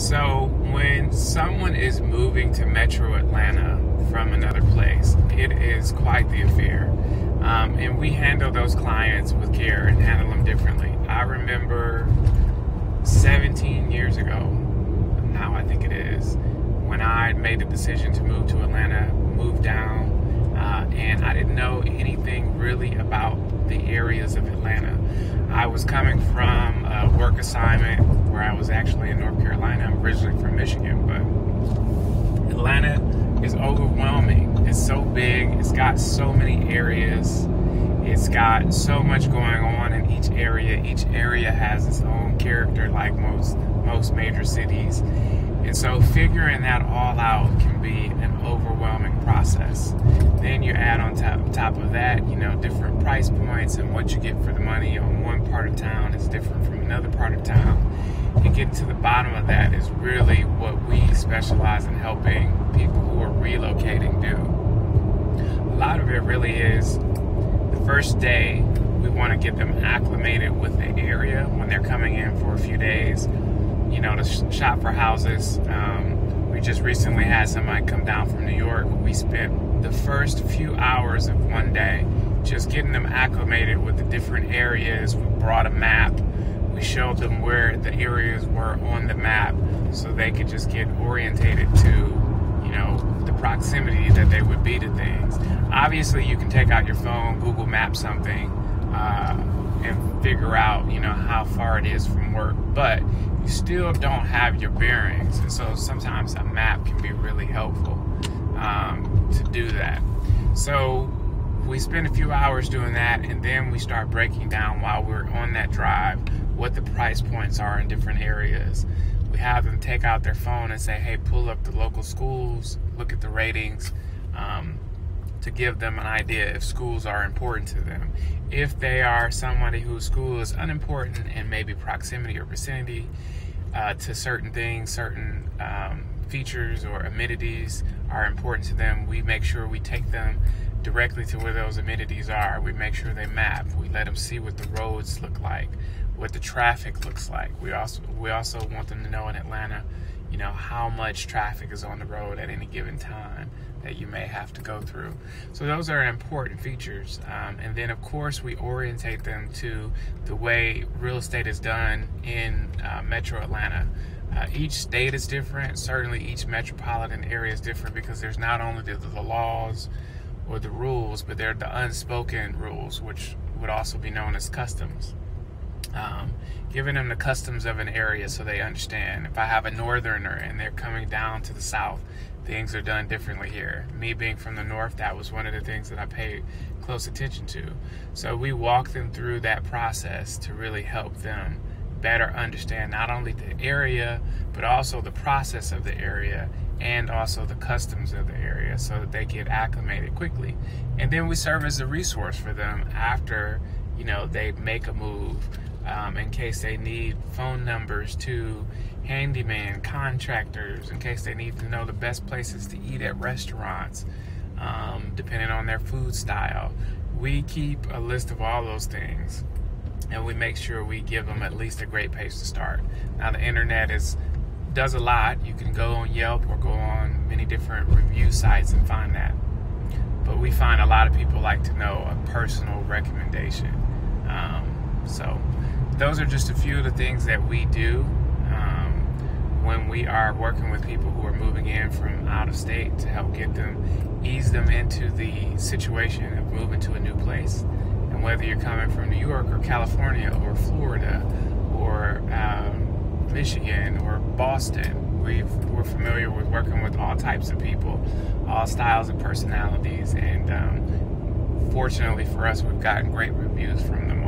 So, when someone is moving to Metro Atlanta from another place, it is quite the affair. Um, and we handle those clients with care and handle them differently. I remember 17 years ago, now I think it is, when I made the decision to move to Atlanta, move down, uh, and I didn't know anything really about the areas of Atlanta. I was coming from a work assignment where I was actually in North Carolina. I'm originally from Michigan, but Atlanta is overwhelming. It's so big, it's got so many areas, it's got so much going on in each area. Each area has its own character, like most most major cities. And so figuring that all out can be an overwhelming process. Then you add on top, top of that, you know, different price points and what you get for the money on one part of town is different from another part of town. Getting to the bottom of that is really what we specialize in helping people who are relocating do. A lot of it really is the first day we want to get them acclimated with the area when they're coming in for a few days you know, to shop for houses. Um, we just recently had somebody come down from New York. We spent the first few hours of one day just getting them acclimated with the different areas. We brought a map. We showed them where the areas were on the map so they could just get orientated to, you know, the proximity that they would be to things. Obviously, you can take out your phone, Google Map something, uh, and figure out, you know, how far it is from work. But you still don't have your bearings. And so sometimes a map can be really helpful um, to do that. So we spend a few hours doing that, and then we start breaking down while we're on that drive what the price points are in different areas. We have them take out their phone and say, hey, pull up the local schools, look at the ratings. Um, to give them an idea if schools are important to them. If they are somebody whose school is unimportant and maybe proximity or vicinity uh, to certain things, certain um, features or amenities are important to them, we make sure we take them directly to where those amenities are. We make sure they map. We let them see what the roads look like, what the traffic looks like. We also we also want them to know in Atlanta, you know, how much traffic is on the road at any given time that you may have to go through. So those are important features. Um, and then of course we orientate them to the way real estate is done in uh, Metro Atlanta. Uh, each state is different. Certainly each metropolitan area is different because there's not only the, the laws or the rules, but they're the unspoken rules, which would also be known as customs. Um, giving them the customs of an area so they understand. If I have a northerner and they're coming down to the south, things are done differently here. Me being from the north, that was one of the things that I paid close attention to. So we walk them through that process to really help them better understand not only the area, but also the process of the area and also the customs of the area so that they get acclimated quickly. And then we serve as a resource for them after, you know, they make a move um, in case they need phone numbers to handyman, contractors, in case they need to know the best places to eat at restaurants, um, depending on their food style. We keep a list of all those things and we make sure we give them at least a great place to start. Now, the internet is does a lot. You can go on Yelp or go on many different review sites and find that. But we find a lot of people like to know a personal recommendation. Um, those are just a few of the things that we do when we are working with people who are moving in from out of state to help get them, ease them into the situation of moving to a new place. And whether you're coming from New York or California or Florida or um, Michigan or Boston, we are familiar with working with all types of people, all styles and personalities. And um, fortunately for us, we've gotten great reviews from them